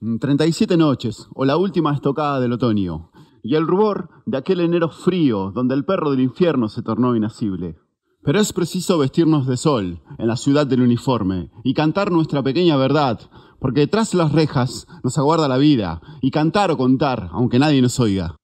37 noches, o la última estocada del otoño, y el rubor de aquel enero frío donde el perro del infierno se tornó inasible. Pero es preciso vestirnos de sol en la ciudad del uniforme y cantar nuestra pequeña verdad, porque detrás de las rejas nos aguarda la vida, y cantar o contar, aunque nadie nos oiga.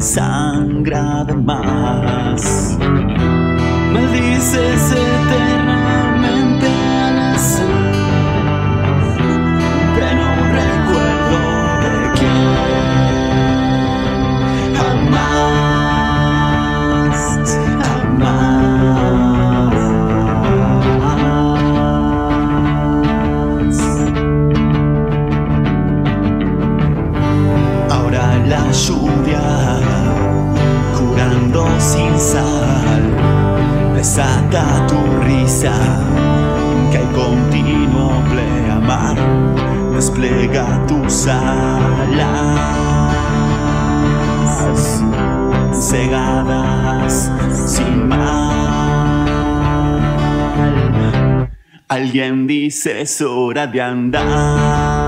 Herida que es hora de andar.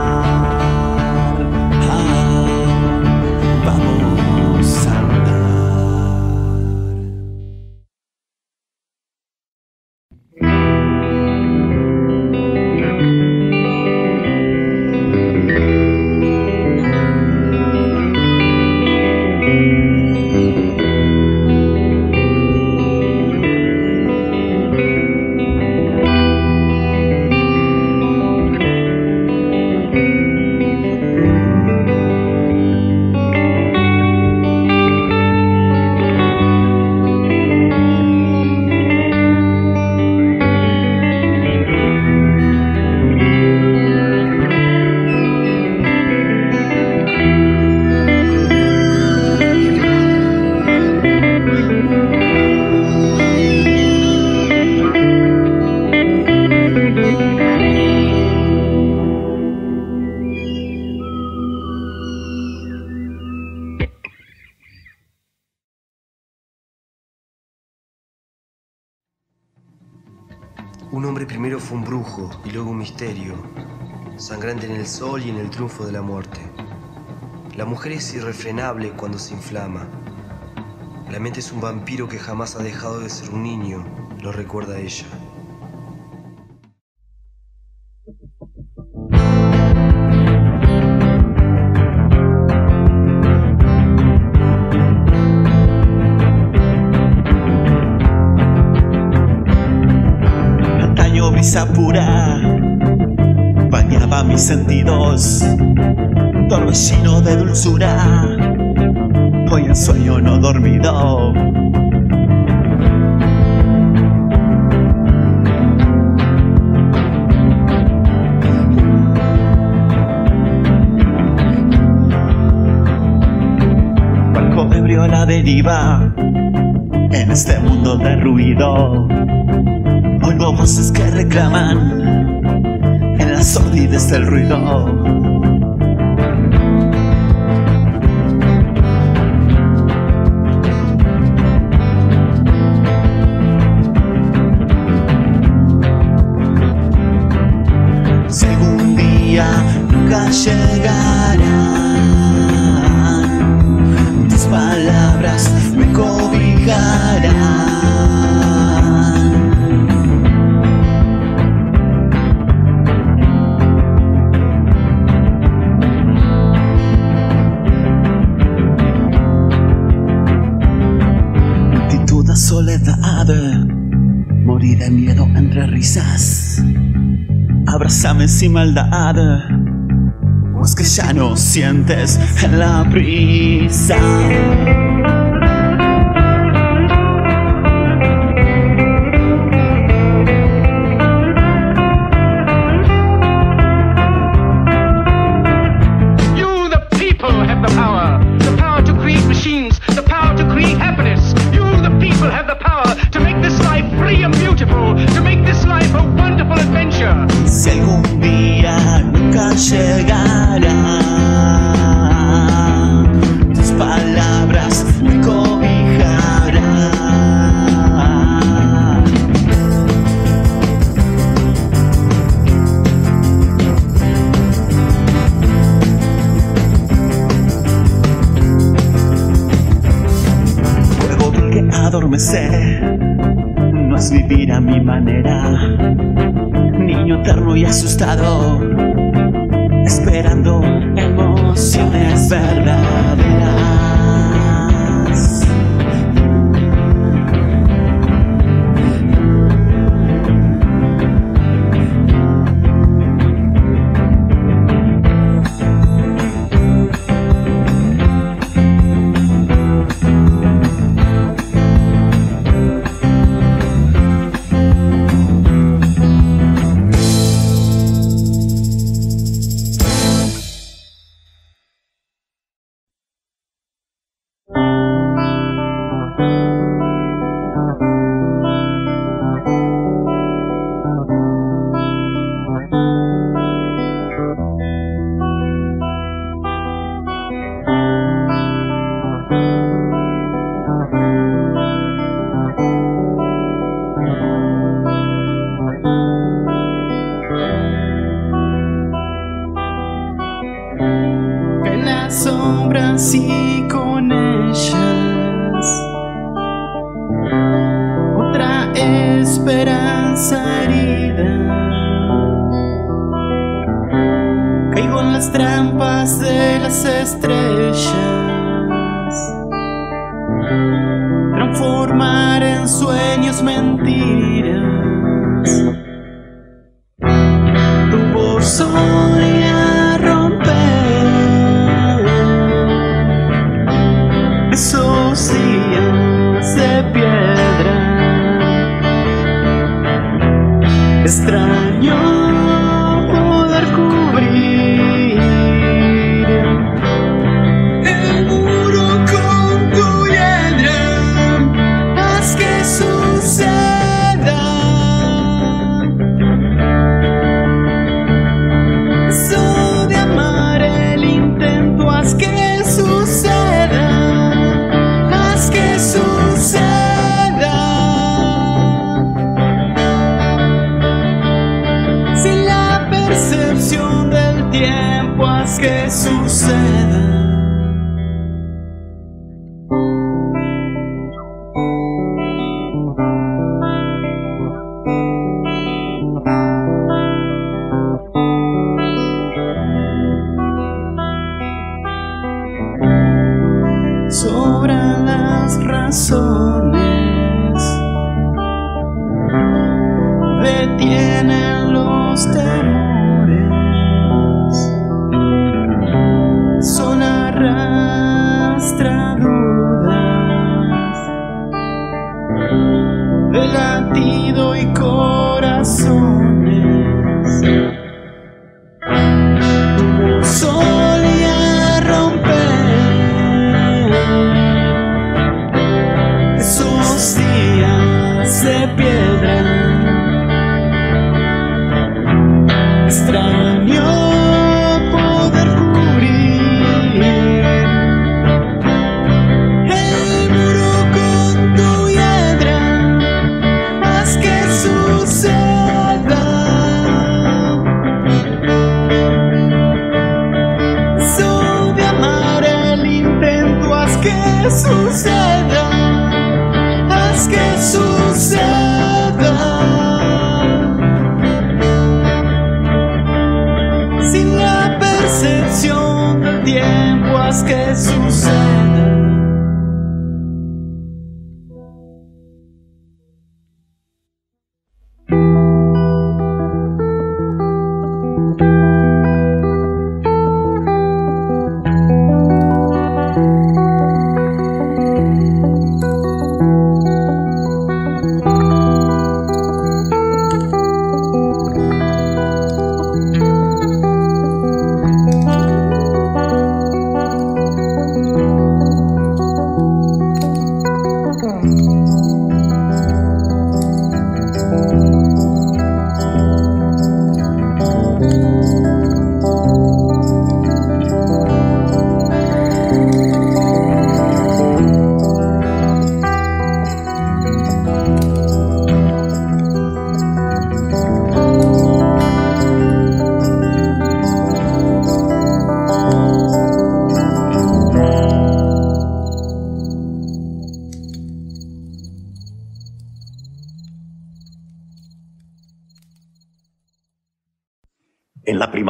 Triunfo de la muerte. La mujer es irrefrenable cuando se inflama. La mente es un vampiro que jamás ha dejado de ser un niño, lo recuerda ella. De dulzura, hoy en sueño no dormido. Barco ebrio a la deriva en este mundo de ruido. Oigo voces que reclaman en las sordidez del ruido. Sin maldad, o es que ya no sientes la brisa. Llegará, tus palabras me cobijarán. Fuego que adormece, no es vivir a mi manera. Niño eterno y asustado, trampas de las estrellas. Latido y corazones.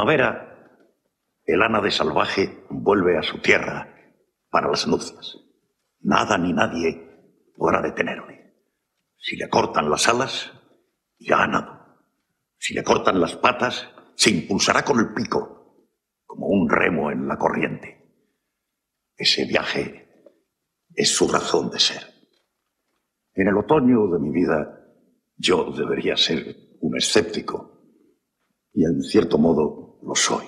Primavera, el ánade salvaje vuelve a su tierra para las nupcias. Nada ni nadie podrá detenerle. Si le cortan las alas, irá a nado. Si le cortan las patas, se impulsará con el pico, como un remo en la corriente. Ese viaje es su razón de ser. En el otoño de mi vida, yo debería ser un escéptico y en cierto modo lo soy.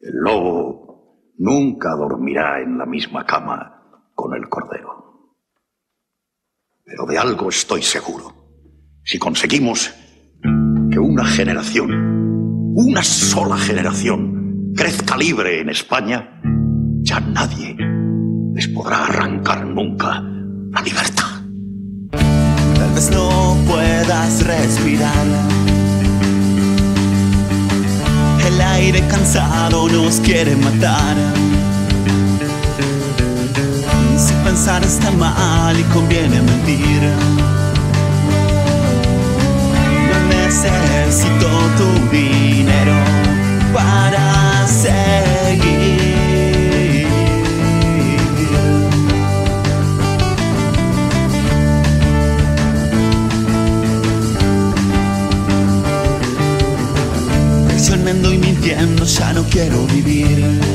El lobo nunca dormirá en la misma cama con el cordero. Pero de algo estoy seguro. Si conseguimos que una generación, una sola generación, crezca libre en España, ya nadie les podrá arrancar nunca la libertad. Tal vez no puedas respirar. aire cansado nos quiere matar. Si pensar está mal y conviene mentir. No necesito tu dinero para seguir. ya no quiero vivir.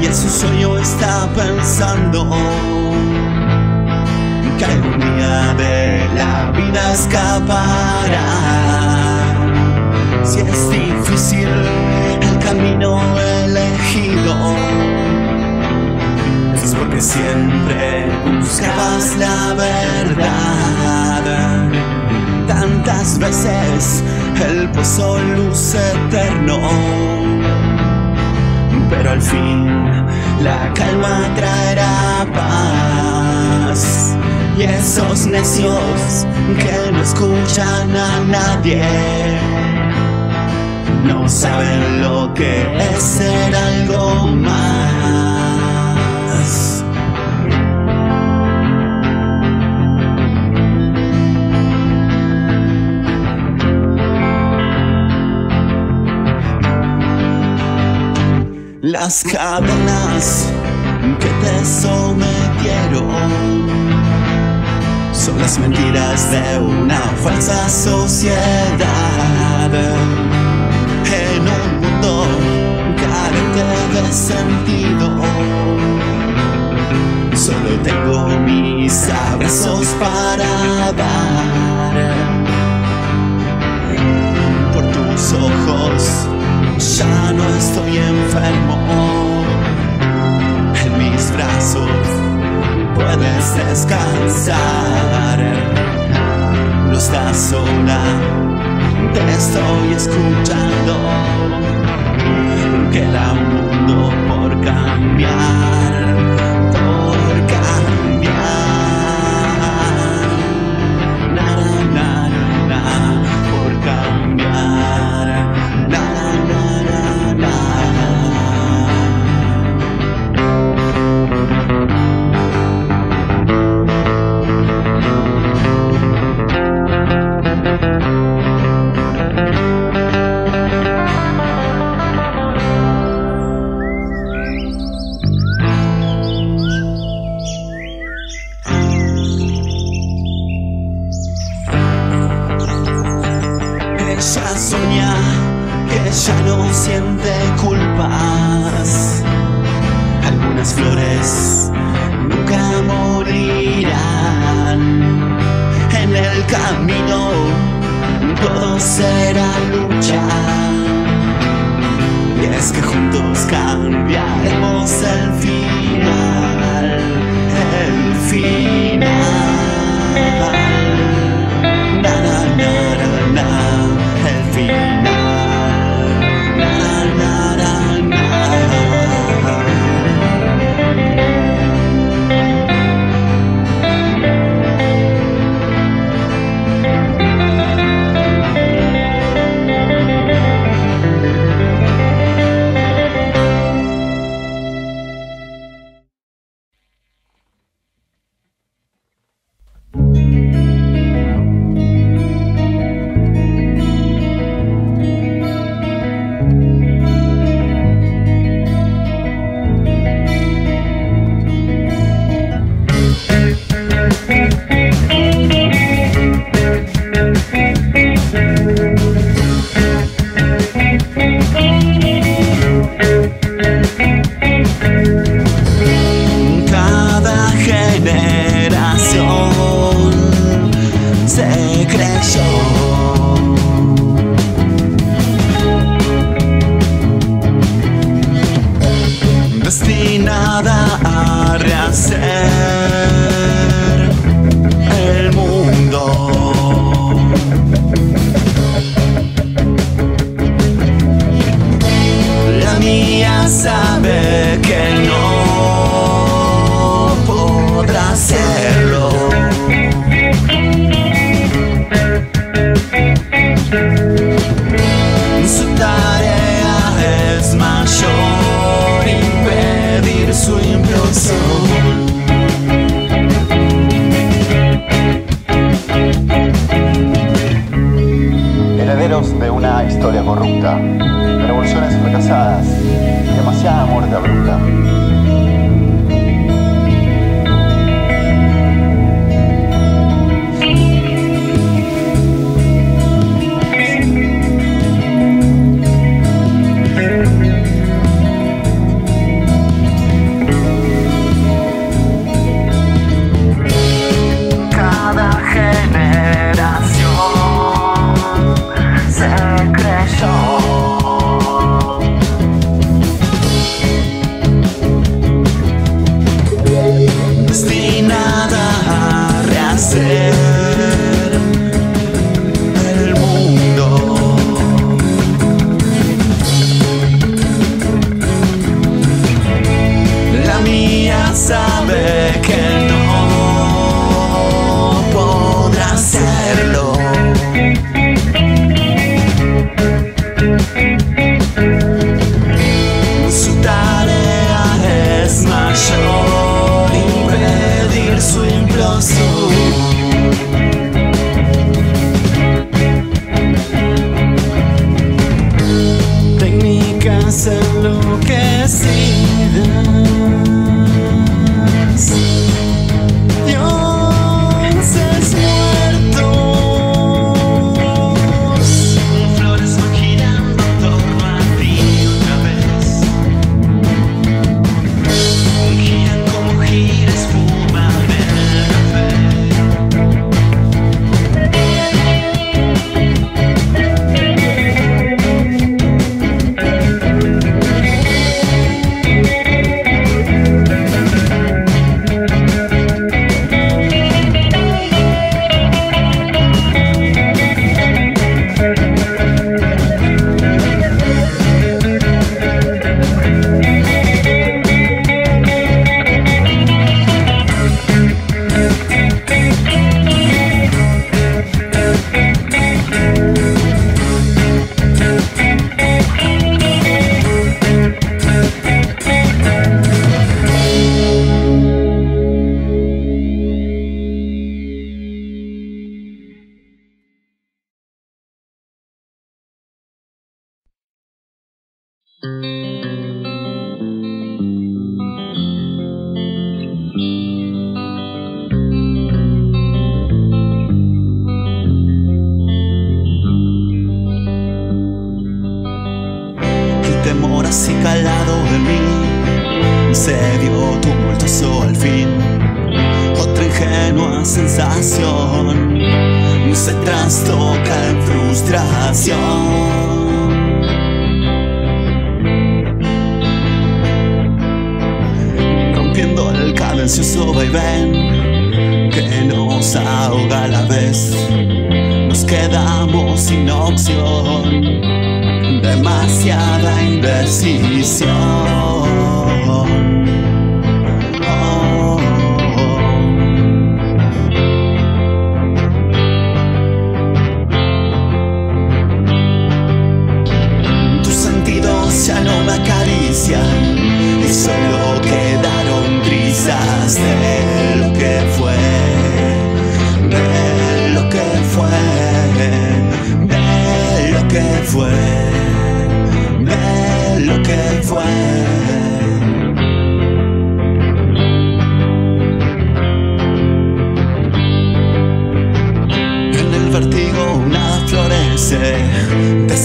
Y en su sueño está pensando que algún día de la vida escapará. Si es difícil el camino elegido, es porque siempre buscabas la verdad. Tantas veces el pozo luz eterno pero al fin la calma traerá paz. Y esos necios que no escuchan a nadie no saben lo que es ser algo más. Las cadenas que te sometieron son las mentiras de una falsa sociedad. En un mundo carente de sentido, solo tengo mis abrazos para dar. Por tus ojos ya no estoy enfermo. En mis brazos puedes descansar. No estás sola, te estoy escuchando.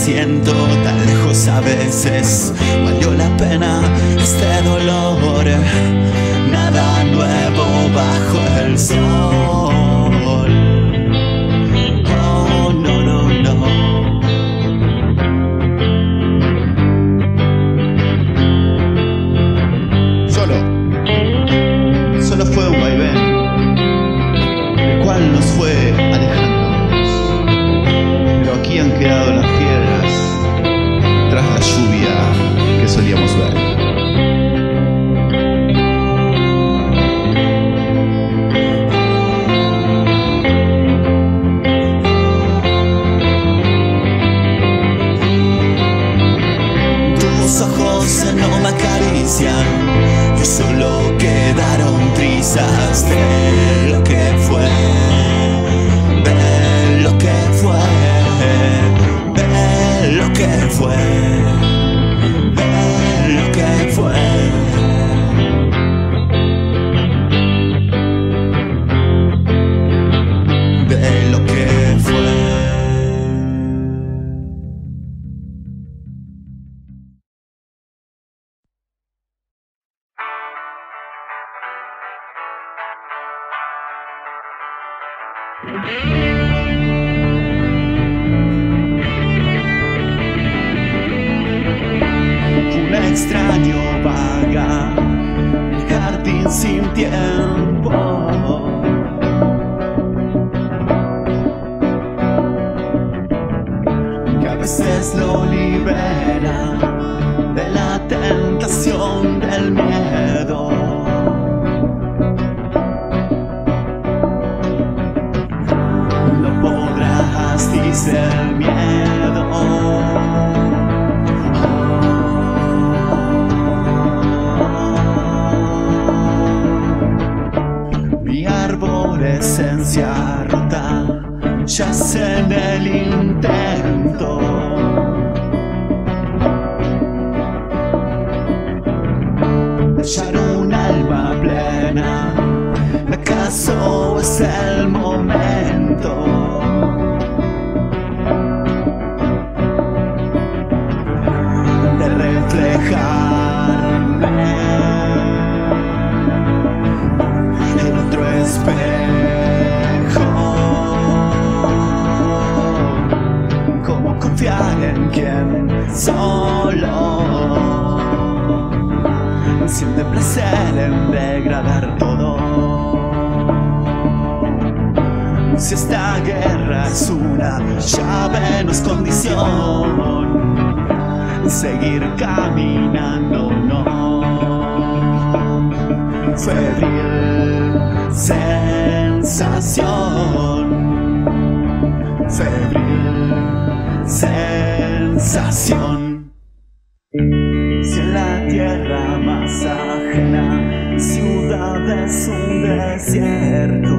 siento tan lejos a veces. Valió la pena este dolor. extraño vaga el jardín sin tiempo. Que a veces lo sensación. Si en la tierra más ajena, ciudad es un desierto.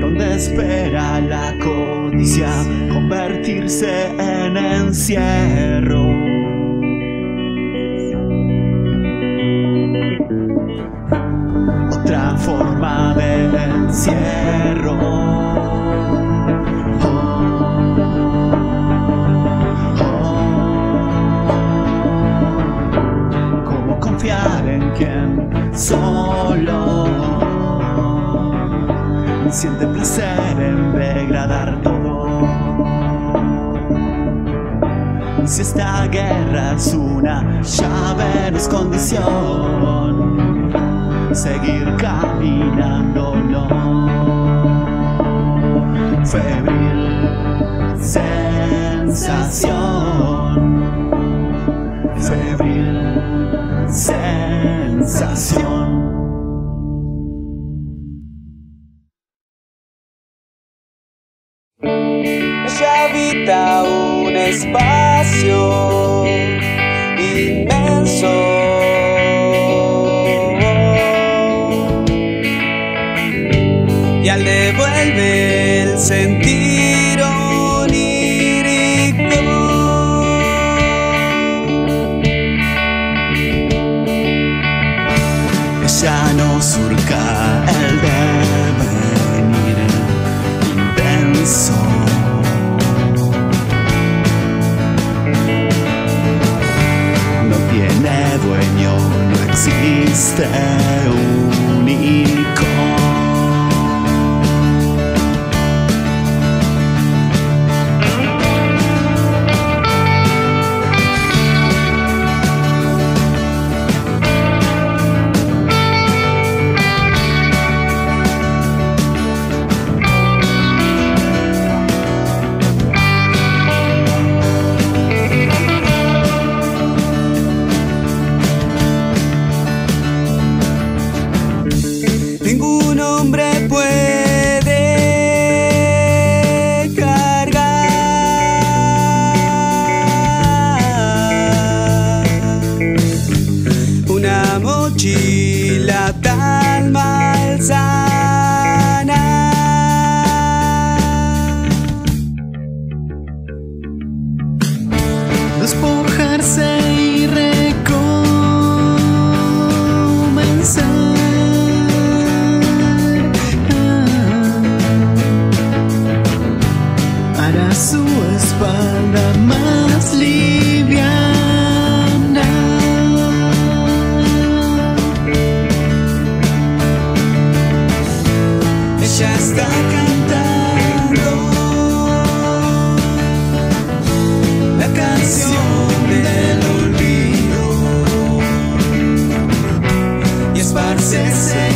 Donde espera la codicia convertirse en encierro. siente placer en degradar todo. Si esta guerra es una llave, no es condición seguir caminándolo. Febril sensación, febril sensación. Esparce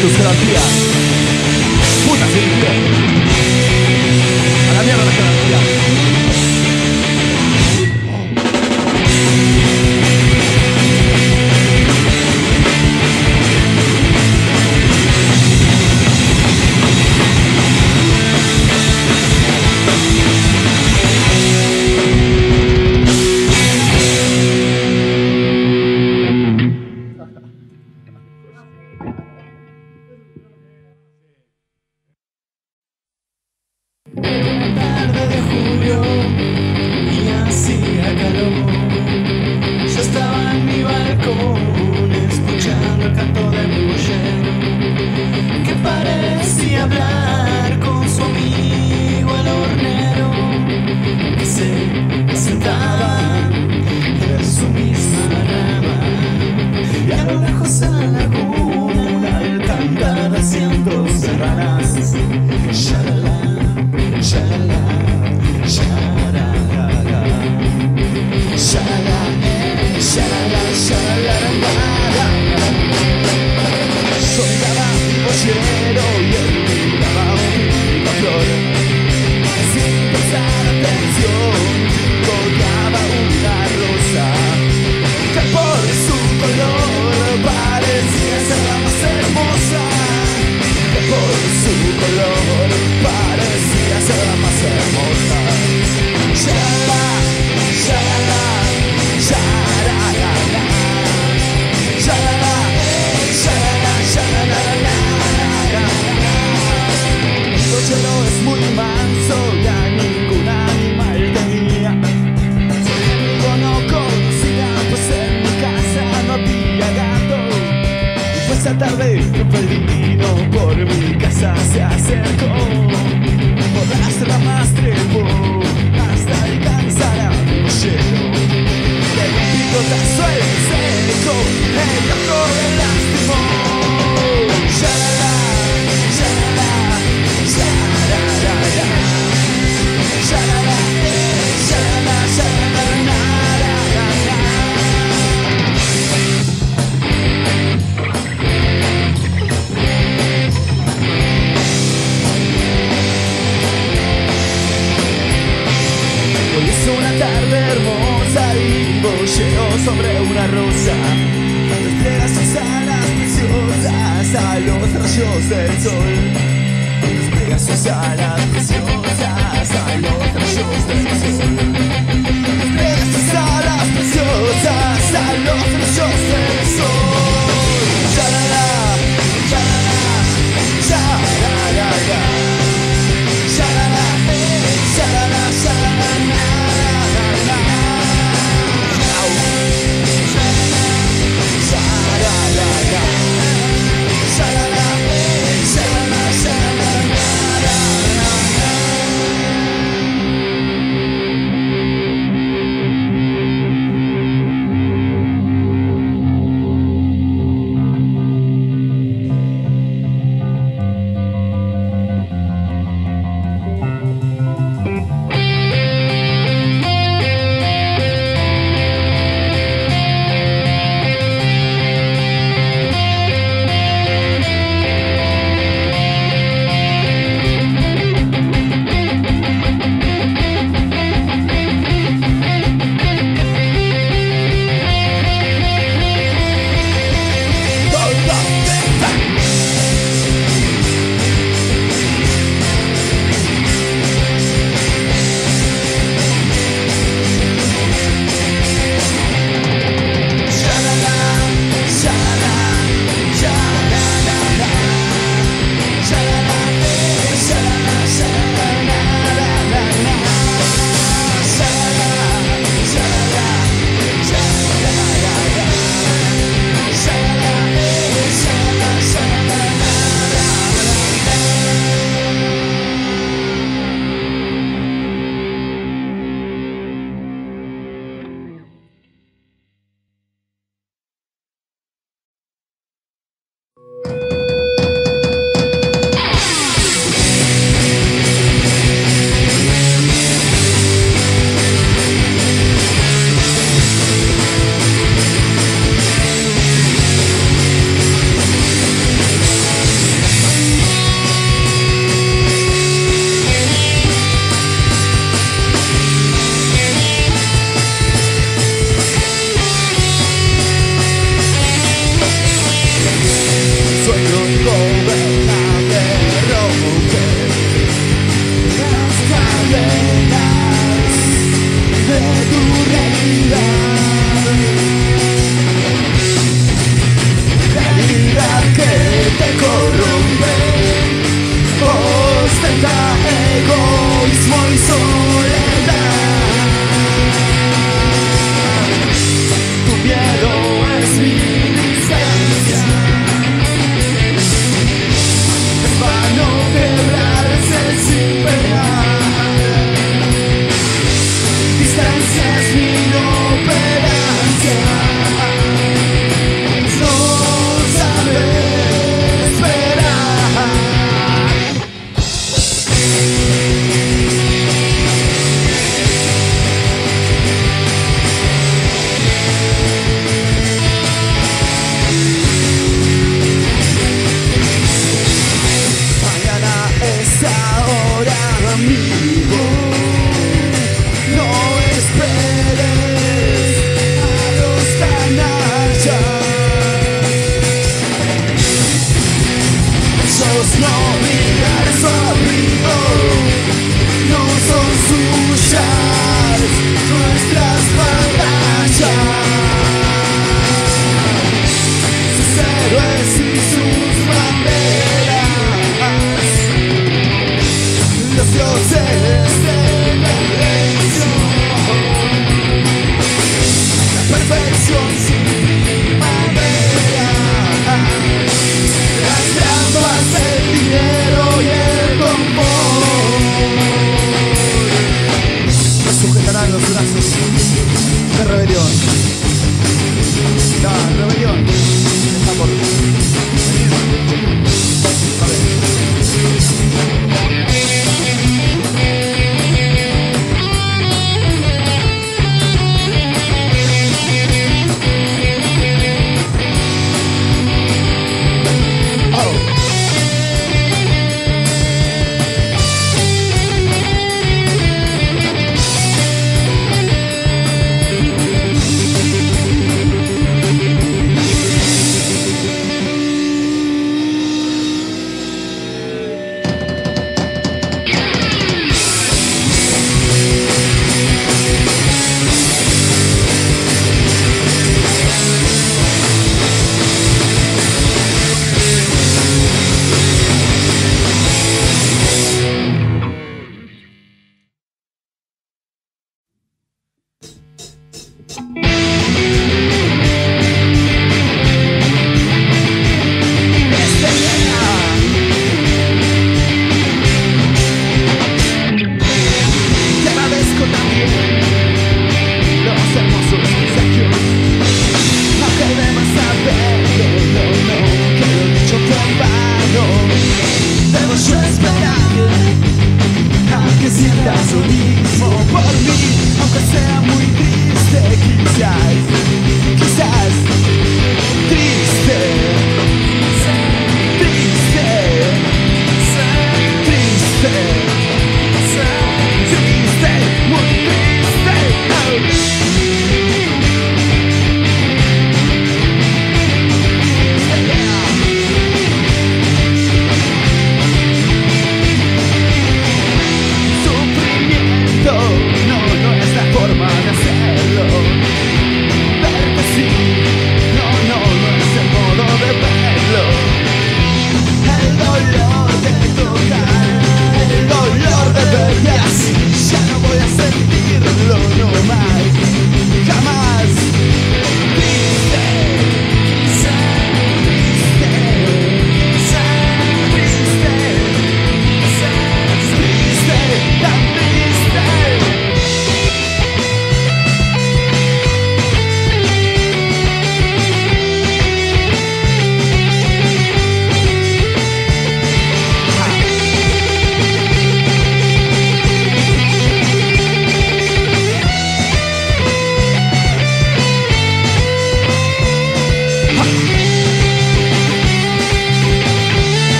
no caben tus jerarquías.